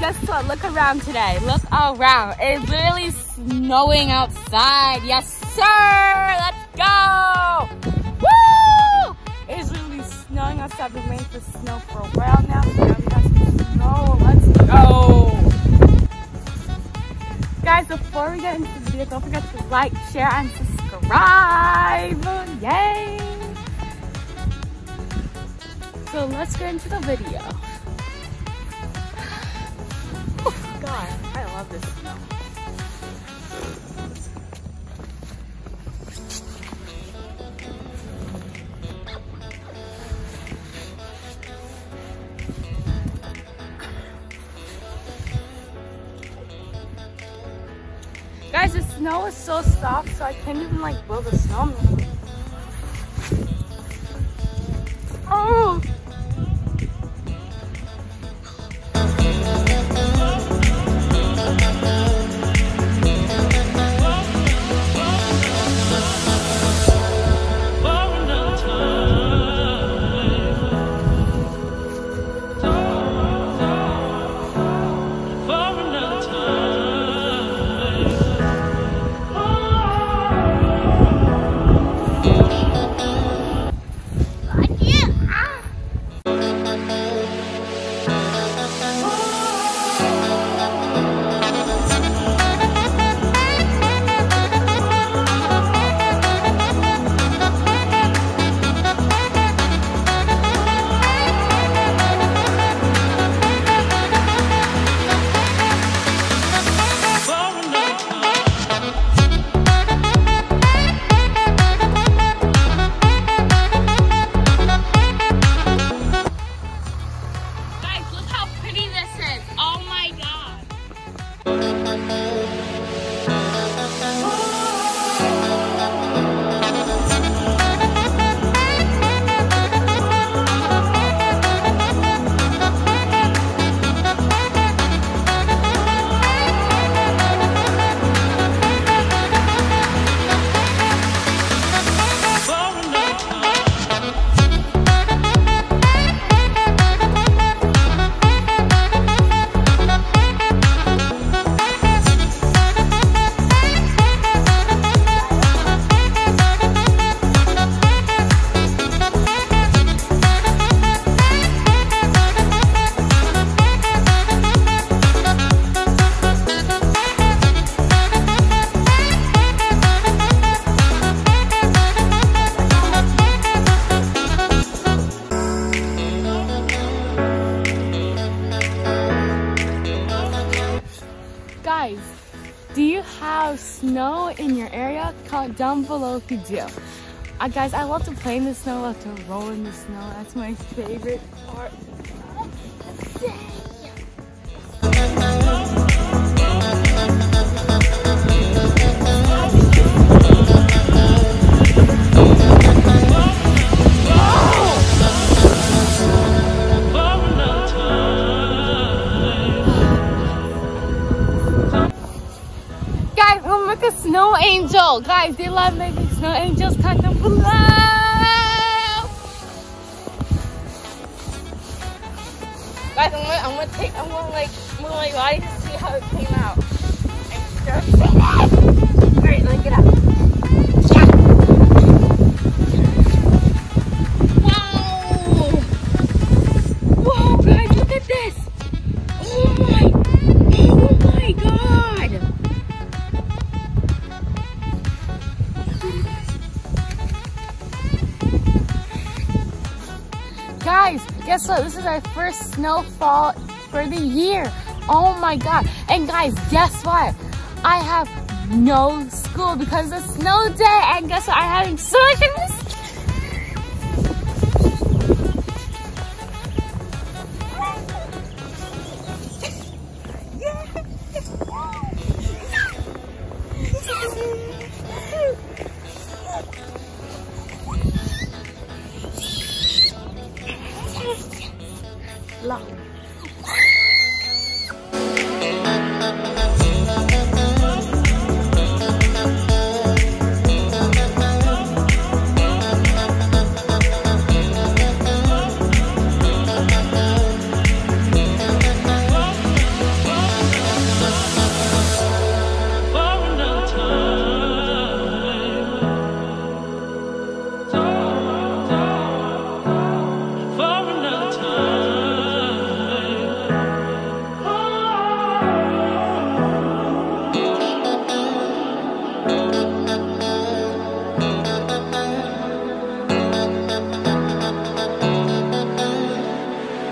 guess what? Look around today. Look around. It's literally snowing outside. Yes, sir. Let's go. Woo! It's literally snowing outside. We've been waiting for snow for a while now. So now we got some snow. Let's go. Guys, before we get into the video, don't forget to like, share, and subscribe. Yay! So let's get into the video. I love this snow. Guys, the snow is so soft, so I can't even like build a snowman. Comment down below if you do. Uh, guys, I love to play in the snow, I love to roll in the snow. That's my favorite part. Snow angel. Guys, they love making snow angels. Comment below. Guys, I'm gonna, I'm gonna take, I'm gonna like move my body to see how it came out. I'm sure. Alright, let me get up. Guys, guess what? This is our first snowfall for the year. Oh my god. And guys, guess what? I have no school because it's snow day. And guess what? I'm having so much in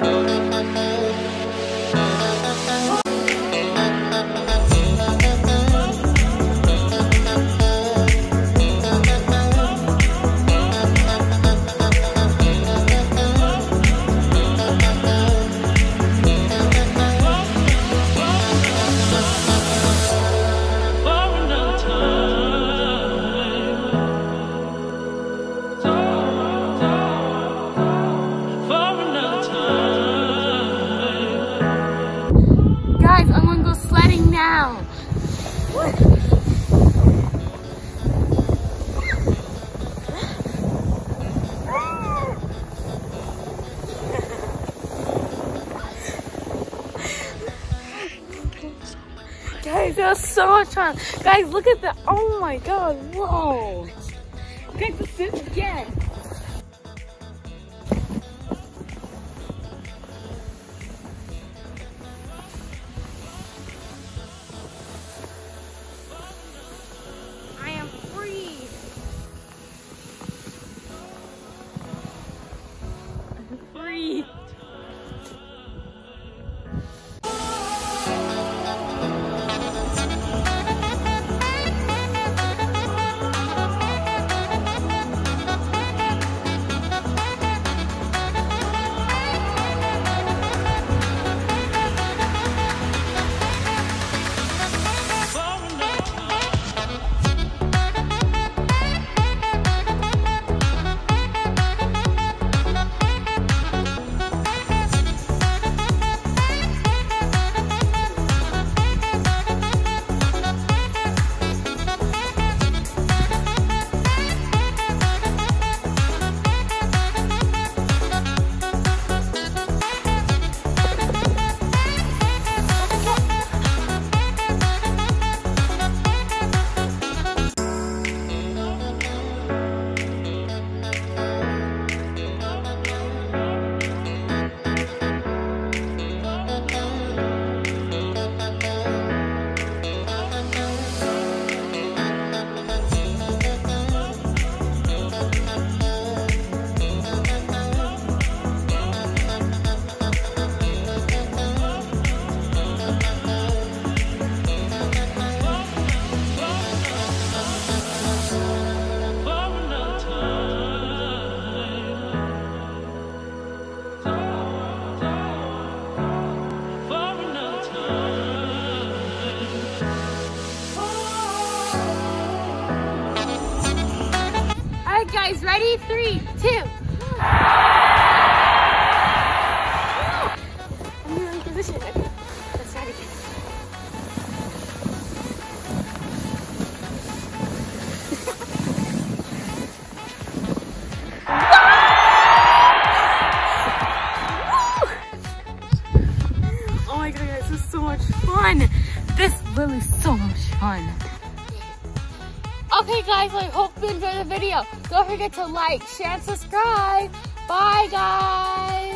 Ha ha ha ha. So much fun. Guys, look at that. Oh my god, whoa. Guys, let's do it guys, ready? Three, two. Guys, I hope you enjoyed the video. Don't forget to like, share, and subscribe. Bye guys.